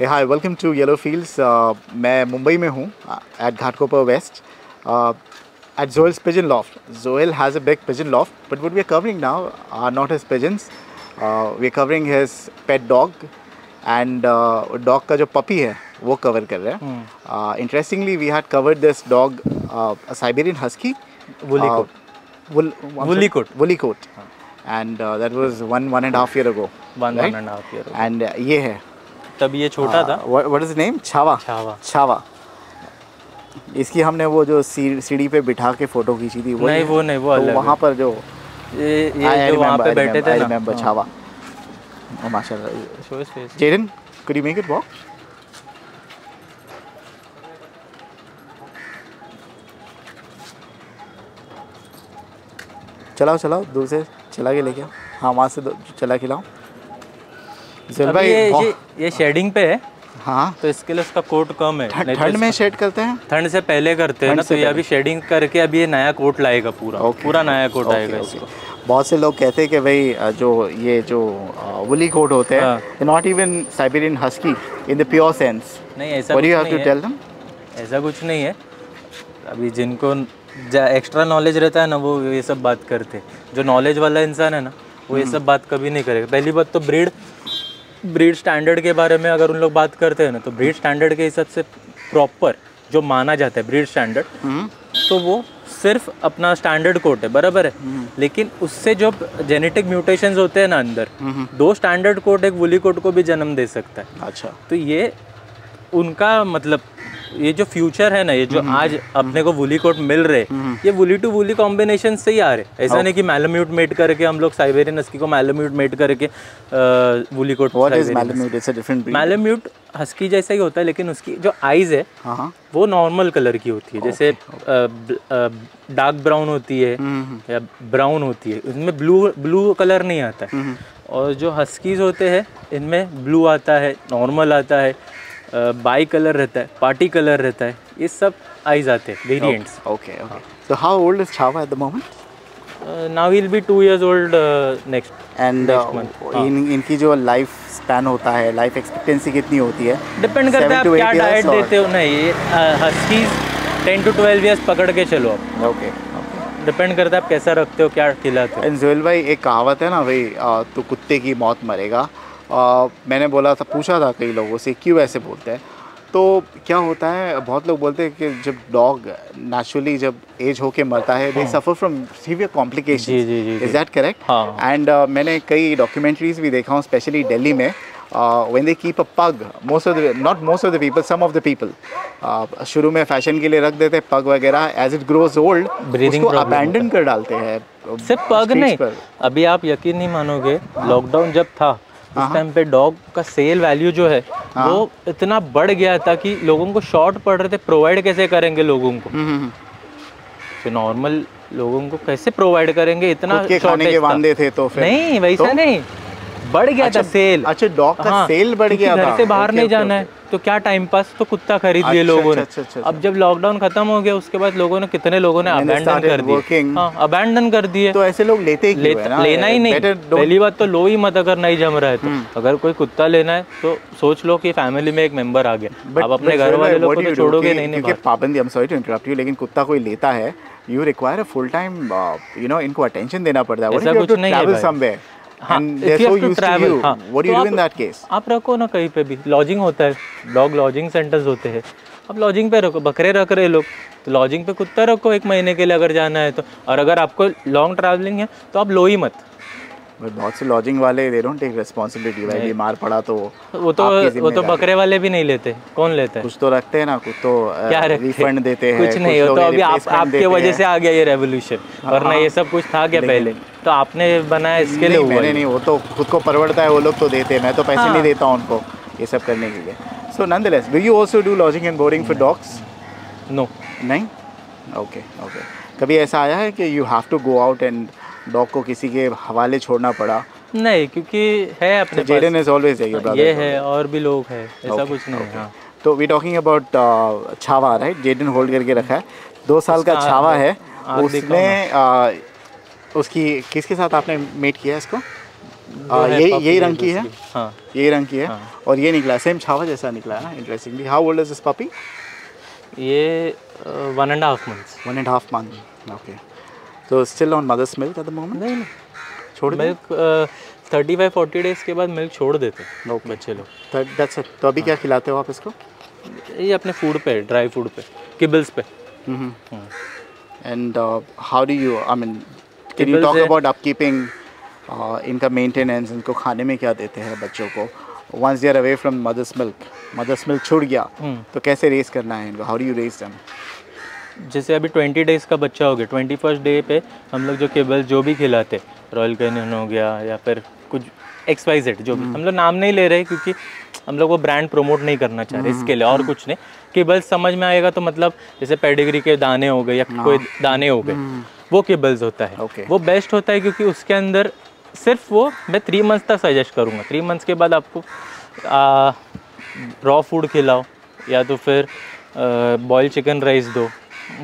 Hi welcome to yellow fields मैं मुंबई में हूँ at Ghatkopar west at Joel's pigeon loft Joel has a big pigeon loft but would we are covering now are not his pigeons we are covering his pet dog and dog का जो puppy है वो cover कर रहे हैं interestingly we had cover this dog Siberian husky and that was one one and half year ago one and half year and ये है तब ये छोटा था। What is name Chhava. Chhava. Chhava. इसकी हमने वो जो सीढ़ी पे बिठा के फ़ोटो खींची थी वो नहीं, वो नहीं, वो तो अलग है। वहाँ पर जो ये ये जो वहाँ पे बैठे थे ना। हाँ। छावा। माशाल्लाह। Show his face. Jaden could you make it walk? चलाओ चलाओ दूर से चला के लेके हाँ वहाँ से चला के लाओ। जुल भाई ये ये ये शेडिंग पे है हाँ। तो इसके लिए उसका कोट कम है। ठंड में शेड करते हैं? ठंड से पहले करते हैं ना तो ये अभी शेडिंग करके अभी ये नया कोट लाएगा पूरा. पूरा नया कोट ओके, आएगा ओके। इसको। बहुत से लोग कहते हैं कि भाई जो ये जो वुली कोट होते हाँ। Not even Siberian husky in the pure sense नहीं ऐसा कुछ नहीं टू है। टेल देम ऐसा कुछ नहीं है। अभी जिनको एक्स्ट्रा नॉलेज रहता है ना वो ये सब बात करते हैं। जो नॉलेज वाला इंसान है ना वो ये सब बात कभी नहीं करेगा। पहली बात तो ब्रीड ब्रीड स्टैंडर्ड के बारे में अगर उन लोग बात करते हैं ना तो ब्रीड स्टैंडर्ड के हिसाब से प्रॉपर जो माना जाता है ब्रीड स्टैंडर्ड तो वो सिर्फ़ अपना स्टैंडर्ड कोट है बराबर है। लेकिन उससे जो जेनेटिक म्यूटेशंस होते हैं ना अंदर दो स्टैंडर्ड कोट एक वुली कोट को भी जन्म दे सकता है। अच्छा। तो ये उनका मतलब ये जो फ्यूचर है ना ये जो आज अपने को वुली कोट मिल रहे ये वुली टू वुली कॉम्बिनेशन से ही आ रहे। ऐसा नहीं कि मैलम्यूट मेट करके हम लोग साइबेरियन हस्की को मैलम्यूट मेट करके वुली कोट मैलम्यूट हस्की जैसा ही होता है लेकिन उसकी जो आईज है हाँ हाँ। वो नॉर्मल कलर की होती है। जैसे डार्क ब्राउन होती है या ब्राउन होती है उसमें ब्लू ब्लू कलर नहीं आता है। और जो हस्कीज होते हैं इनमें ब्लू आता है नॉर्मल आता है। बाई कलर रहता है पार्टी कलर रहता है ये सब आइज़ आते हैं variants okay okay so how old is Chhava at the moment now will be two years old next end. इन इनकी जो लाइफ स्पैन होता है लाइफ एक्सपेक्टेंसी कितनी होती है? डिपेंड करता है आप क्या डाइट देते हो नहीं ये huskies ten to twelve years पकड़ के चलो आप। ओके डिपेंड करता है आप कैसा रखते हो क्या खिलाते हो। एंड जुएल भाई एक कहावत है ना भाई तो कुत्ते की मौत मरेगा। अ, मैंने बोला था पूछा था कई लोगों से क्यों ऐसे बोलते हैं? तो क्या होता है बहुत लोग बोलते हैं कि जब डॉग नेचुरली जब एज होके मरता है they suffer from severe complication is that correct हाँ। एंड मैंने कई डॉक्यूमेंट्रीज भी देखा हूँ स्पेशली दिल्ली में when they keep a pug most of the not most of the people some of the people uh, शुरू में फ़ैशन के लिए रख देते हैं पग वगैरह एज इट ग्रोज ओल्ड उसको अबैंडन कर डालते हैं सिर्फ़ पग नहीं पर। अभी आप यकीन नहीं मानोगे लॉकडाउन जब था उस टाइम पे डॉग का सेल वैल्यू जो है वो इतना बढ़ गया था कि लोगों को शॉर्ट पड़ रहे थे प्रोवाइड कैसे करेंगे लोगों को? हम्म, हम्म, तो नॉर्मल लोगों को कैसे प्रोवाइड करेंगे? इतना के खाने के। वांदे थे तो फिर। नहीं वैसा तो? नहीं। बढ़ गया अच्छा, था सेल अच्छा डॉग का हाँ, सेल बढ़ गया घर से बाहर नहीं जाना है तो क्या टाइम पास तो कुत्ता खरीद लिए अच्छा, लोगों ने। अच्छा, अच्छा, अब जब लॉकडाउन खत्म हो गया उसके बाद लोगों ने कितने लोगों ने अबैंडन कर दिए। हाँ अबैंडन कर दिए। तो ऐसे लोग लेते ही है लेना ही नहीं। पहली बात तो लो ही मत अगर नहीं जम रहा है तो। हम्म। अगर कोई कुत्ता लेना है तो सोच लो कि फैमिली में एक मेंबर आ गया। अब अपने घर वाले लोग को छोड़ोगे नहीं। पाबंदी हम सॉरी टू इंटरप्ट यू लेकिन कुत्ता कोई लेता है you require a full time you know इनको अटेंशन देना पड़ता है। कुछ है हाँ, travel, हाँ, तो आप- रखो ना कहीं पे भी। लॉजिंग होता है डॉग लॉजिंग सेंटर्स होते हैं। अब लॉजिंग पे रखो बकरे रख रहे लोग। तो लॉजिंग पे कुत्ता रखो एक महीने के लिए अगर जाना है तो। और अगर आपको लॉन्ग ट्रैवलिंग है तो आप लो ही मत। बहुत से लॉजिंग वाले दे डोंट टेक रिस्पांसिबिलिटी भाई बीमार पड़ा तो वो तो वो तो बकरे वाले भी नहीं लेते। कौन लेता है? कुछ तो रखते हैं ना कुछ तो क्या रिफंड देते हैं कुछ नहीं हो तो अभी आप आपके वजह से आ गया ये रेवोल्यूशन वरना ये सब कुछ था क्या पहले? तो आपने बनाया इसके लिए मैंने। नहीं वो तो खुद को परवड़ता है वो लोग तो देते हैं मैं तो पैसे हाँ। नहीं देता उनको ये सब करने के लिए। So nonetheless will you also do lodging and boarding for dogs no नहीं? ओके ओके कभी ऐसा आया है कि you have to go out and dog को किसी के हवाले छोड़ना पड़ा? नहीं क्योंकि है अपने जेडन इज़ ऑलवेज ये है और भी लोग हैं ऐसा कुछ नहीं है हाँ। तो we talking about Chhava right Jaden hold करके रखा है। दो साल का छावा है। uh, उसकी किसके साथ आपने मेट किया इसको? आ, है यही यही रंग की है? हाँ। यही रंग की है? हाँ. और ये निकला सेम छावा जैसा निकला है ना interestingly how old is this puppy ये one and half months one and half month okay तो still on mother's milk at the moment नहीं छोड़ milk thirty five forty days के बाद मिल्क छोड़ देते हैं Okay. बच्चे लोग। दैट्स इट तो अभी क्या खिलाते हो आप इसको? ये अपने फ़ूड पे ड्राई फ़ूड पे किबल्स पे। And how do you I mean can you talk about upkeeping uh, इनका मेंटेनेंस इनको खाने में क्या देते हैं बच्चों को? Once they are away from mother's milk mother's milk छूट गया तो कैसे रेस करना है इनको? How do you raise them जैसे अभी ट्वेंटी डेज़ का बच्चा हो गया ट्वेंटी फ़र्स्ट डे पे हम लोग जो केबल जो भी खिलाते रॉयल कैनियन हो गया या फिर कुछ एक्स वाई जेड जो भी हम लोग नाम नहीं ले रहे क्योंकि हम लोग वो ब्रांड प्रमोट नहीं करना चाह रहे इसके लिए और कुछ नहीं। केबल्स समझ में आएगा तो मतलब जैसे पेडिग्री के दाने हो गए या कोई दाने हो गए वो केबल्स होता है। Okay. वो बेस्ट होता है क्योंकि उसके अंदर सिर्फ़ वो मैं थ्री मंथ्स तक सजेस्ट करूँगा। थ्री मंथ्स के बाद आपको रॉ फ़ूड खिलाओ या तो फिर बॉयल चिकन राइस दो।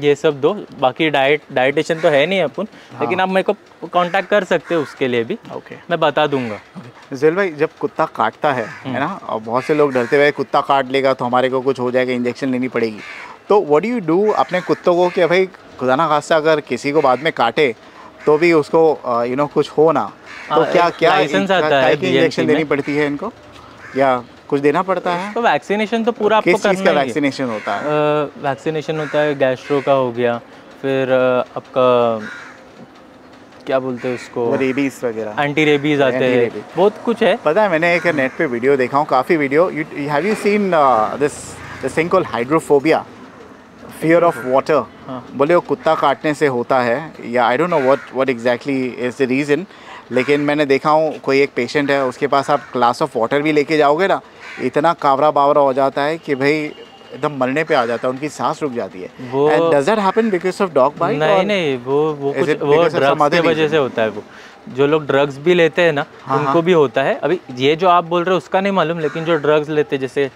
ये सब दो बाकी डाइट डाइटेशन तो है नहीं अपन हाँ। लेकिन आप मेरे को कांटेक्ट कर सकते हो उसके लिए भी। ओके मैं बता दूँगा। जेल भाई जब कुत्ता काटता है है ना और बहुत से लोग डरते हुए कुत्ता काट लेगा तो हमारे को कुछ हो जाएगा इंजेक्शन लेनी पड़ेगी. तो व्हाट डू यू डू अपने कुत्तों को कि भाई खुदा ना खास्ता अगर किसी को बाद में काटे तो भी उसको यू नो कुछ हो ना। तो हाँ, क्या क्या आता है इंजेक्शन देनी पड़ती है इनको? या कुछ देना पड़ता है? तो वैक्सीनेशन तो पूरा आपको किस चीज़ का वैक्सीनेशन होता है? वैक्सीनेशन होता है गैस्ट्रो का हो गया फिर आपका क्या बोलते हैं उसको? रेबीज वगैरह। एंटी रेबीज आते हैं। बहुत कुछ है। पता है मैंने एक नेट पे वीडियो देखा हूँ काफ़ी video you have you seen this this thing called hydrophobia fear of water बोले वो कुत्ता काटने से होता है या I don't know what what exactly is the reason लेकिन मैंने देखा हूँ कोई एक पेशेंट है उसके पास आप ग्लास ऑफ़ वाटर भी लेके जाओगे ना इतना कावरा बावरा हो जाता है कि भाई एकदम मरने पे आ जाता है उनकी सांस रुक जाती है। वो- and does that happen because of dog bite नहीं नहीं वो वो कुछ वो ड्रग्स की वजह से होता है वो। जो लोग ड्रग्स भी लेते हैं ना हाँ, उनको भी होता है। अभी ये जो आप बोल रहे हो उसका नहीं मालूम लेकिन जो ड्रग्स लेते हैं जैसे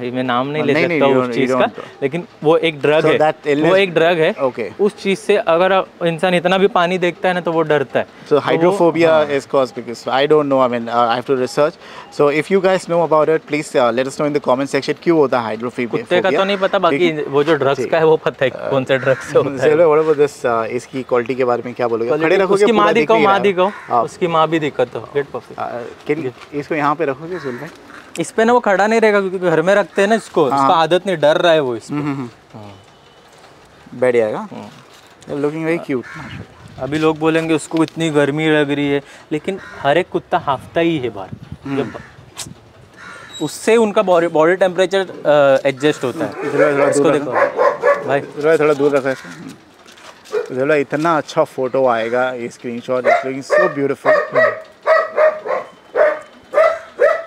मैं नाम नहीं ले सकता उस चीज़ का लेकिन वो एक ड्रग है। वो एक ड्रग है। उस चीज़ से अगर इंसान इतना भी पानी देखता है ना तो वो डरता है। So hydrophobia is cause because I don't know I mean I have to research so if you guys know about it please let us know in the comment section क्यों होता है हाइड्रोफोबिया कुत्ते का तो नहीं पता बाकी वो जो ड्रग्स का है वो पता है कौन से ड्रग्स से होता है। चलो व्हाट अबाउट दिस इसकी क्वालिटी के बारे में क्या बोलोगे? खड़े रखोगे उसकी मादी को मादी को उसकी माँ भी दिक्कत हो। गेट परफेक्ट इसको यहाँ पे रखोगे सुन भाई इस पे ना वो खड़ा नहीं रहेगा क्योंकि घर में रखते हैं ना इसको हाँ। इसको आदत नहीं डर रहा है वो इसको। बैठ जाएगा हम्म। लुकिंग वेरी क्यूट अभी लोग बोलेंगे उसको इतनी गर्मी लग रही है। लेकिन हर एक कुत्ता हाफता ही है बाहर। हम्म। जब उससे उनका बॉडी बॉडी टेम्परेचर एडजस्ट होता है। इसको देखो। भाई। थोड़ा दूर रखा है तो इतना अच्छा फ़ोटो आएगा ये screenshot is looking so beautiful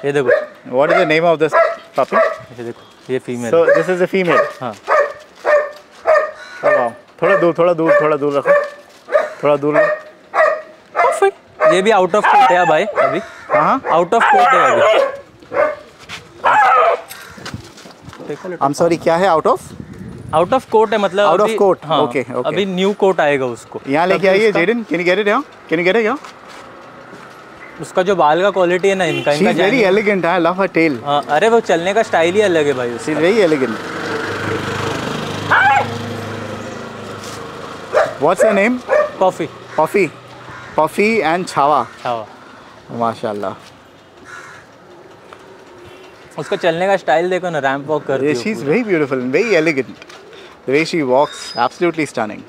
ये देखो। What is the name of this puppy ये देखो ये female so this is a female हाँ। वाओ थोड़ा दूर थोड़ा दूर थोड़ा दूर रखो। थोड़ा दूर रखो। Perfect. ये भी आउट ऑफ़ कोर्ट है भाई अभी। हाँ हाँ। आउट ऑफ़ कोर्ट है अभी। आई एम सॉरी क्या है out of out of court है मतलब of court. हाँ, Okay, okay. अभी न्यू कोर्ट आएगा उसको। यहाँ लेके आइए Jaden can you get it यहाँ कैन यू गेट इट यहाँ उसका जो बाल का क्वालिटी है ना इनका इनका very elegant I love her tail हाँ, अरे वो चलने का स्टाइल ही अलग है भाई उसका very elegant what's your name coffee puffy puffy and Chhava हाँ माशाल्लाह उसका चलने का स्टाइल देखो ना रैंप वॉक करती she is very beautiful very elegant the way she walks absolutely stunning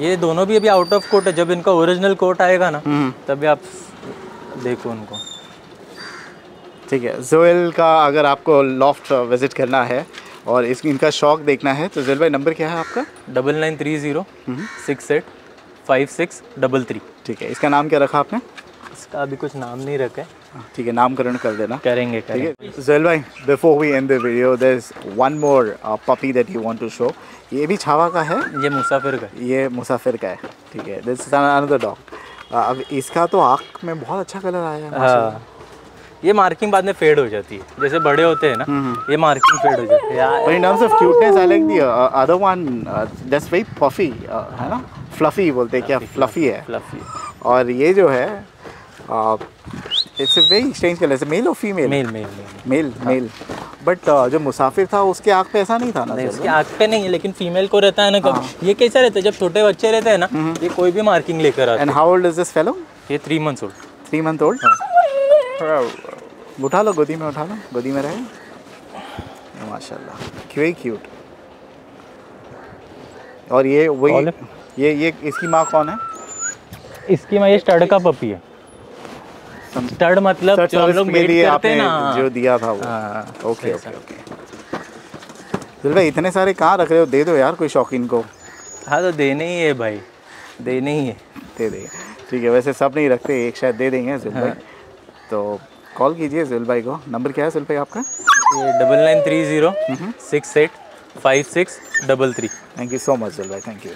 ये दोनों भी अभी आउट ऑफ़ कोर्ट है। जब इनका ओरिजिनल कोर्ट आएगा ना तभी आप देखो उनको। ठीक है जोएल का अगर आपको लॉफ्ट विज़िट करना है और इस इनका शौक देखना है तो जोएल भाई नंबर क्या है आपका? Double nine three zero six eight five six double three ठीक है इसका नाम क्या रखा आपने? इसका अभी कुछ नाम नहीं रखा है। ठीक है नामकरण कर देना। करेंगे ठीक है? जोएल भाई before we end the video there is one more puppy that you want to show ये भी छावा का है? ये मुसाफिर का ये मुसाफिर का है। ठीक है दिस इज़ अनदर डॉग अब इसका तो आँख में बहुत अच्छा कलर आया है हाँ। ये मार्किंग बाद में फेड हो जाती है। जैसे बड़े होते हैं ना ये मार्किंग फेड हो जाती है। Of cuteness, I like the uh, other one. Uh, that's very puffy, uh, है ना? फ्लफ़ी बोलते हैं क्या फ्लफ़ी है। फ्लफी और ये जो है it's a very strange colour male और female male male male male but जो मुसाफिर था उसके आँख पे ऐसा नहीं था ना नहीं? उसकी आँख पे नहीं है लेकिन फीमेल को रहता है ना कब ये कैसा रहता है? जब छोटे बच्चे रहते हैं ना ये कोई भी मार्किंग लेकर आते and how old is this fellow ये three months old three month old उठा लो गोदी में उठा लो। गोदी में रहे। माशाल्लाह क्यों क्यूट और ये वही ये ये इसकी माँ कौन है? इसकी मैं ये स्टड का पपी है। स्टड मतलब जो हम लोग लिए करते आपने हैं ना। जो दिया था वो। ओके ओके ओके भाई इतने सारे कहाँ रख रहे हो? दे दो यार कोई शौकीन को। हाँ तो देने ही है भाई। देने ही है। दे दे। ठीक है वैसे सब नहीं रखते एक शायद दे देंगे जुल भाई। हाँ। तो कॉल कीजिए जुल भाई को। नंबर क्या है जुल भाई आपका? ये double nine three zero six eight five six double three. Thank you so much Joel भाई थैंक यू